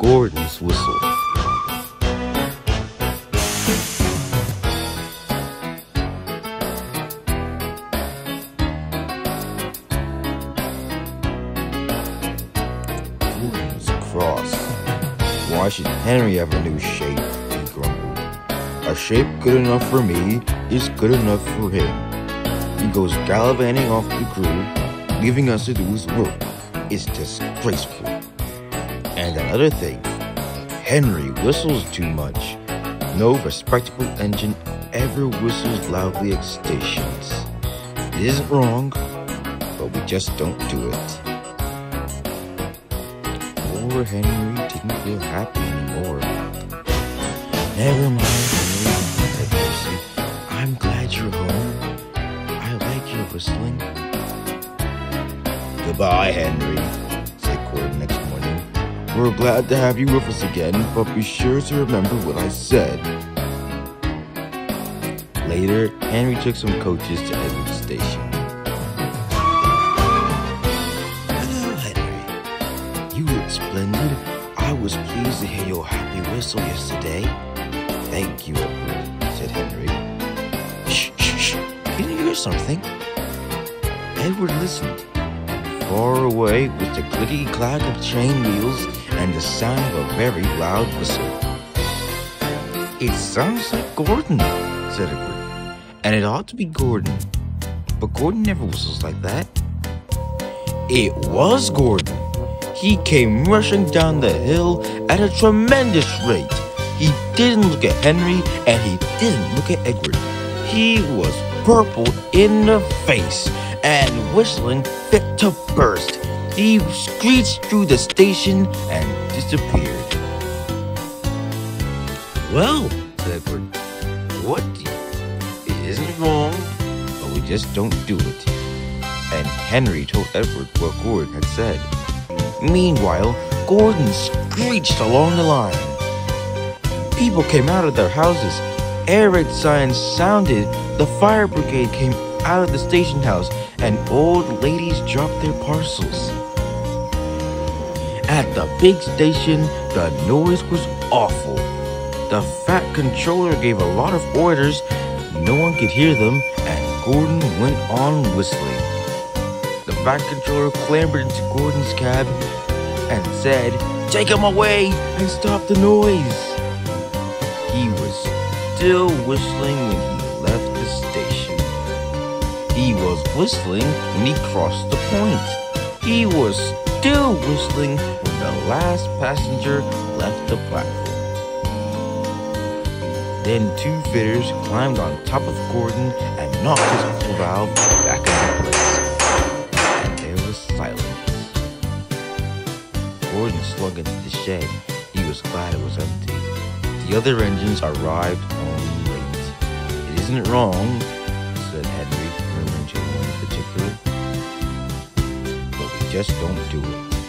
Gordon's whistle. Gordon's cross. Why should Henry have a new shape? He grumbled. A shape good enough for me is good enough for him. He goes gallivanting off the Crewe, leaving us to do his work. It's disgraceful. And another thing, Henry whistles too much. No respectable engine ever whistles loudly at stations. It isn't wrong, but we just don't do it. Poor Henry didn't feel happy anymore. Never mind, Henry, said Percy. I'm glad you're home. I like your whistling. Goodbye, Henry, We're glad to have you with us again, but be sure to remember what I said. Later, Henry took some coaches to Edward Station. Hello, Henry. You look splendid. I was pleased to hear your happy whistle yesterday. Thank you, Edward, said Henry. Shh, shh, shh. Can you hear something? Edward listened. Far away with the clickety clack of chain wheels and the sound of a very loud whistle. It sounds like Gordon, said Edward. And it ought to be Gordon. But Gordon never whistles like that. It was Gordon. He came rushing down the hill at a tremendous rate. He didn't look at Henry and he didn't look at Edward. He was purple in the face and whistling fit to burst. He screeched through the station and disappeared. Well, said Edward, what it isn't wrong, but we just don't do it. And Henry told Edward what Gordon had said. Meanwhile, Gordon screeched along the line. People came out of their houses. Air raid signs sounded. The fire brigade came out of the station house, and old ladies dropped their parcels. At the big station, the noise was awful. The fat controller gave a lot of orders. No one could hear them, and Gordon went on whistling. The fat controller clambered into Gordon's cab and said, Take him away and stop the noise. He was still whistling when he. He was whistling when he crossed the point. He was still whistling when the last passenger left the platform. Then two fitters climbed on top of Gordon and knocked his whistle valve back into place. And there was silence. Gordon slunk into the shed. He was glad it was empty. The other engines arrived home late. It isn't wrong, Particular. But we just don't do it.